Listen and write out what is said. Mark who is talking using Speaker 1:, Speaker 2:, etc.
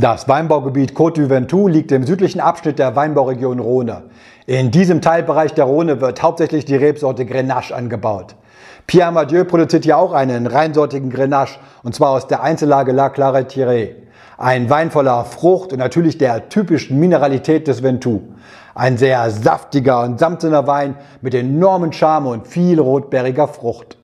Speaker 1: Das Weinbaugebiet Côte du Ventoux liegt im südlichen Abschnitt der Weinbauregion Rhone. In diesem Teilbereich der Rhone wird hauptsächlich die Rebsorte Grenache angebaut. Pierre Madieu produziert ja auch einen reinsortigen Grenache, und zwar aus der Einzellage La Claret Tirée. Ein Wein voller Frucht und natürlich der typischen Mineralität des Ventoux. Ein sehr saftiger und samtener Wein mit enormen Charme und viel rotbeeriger Frucht.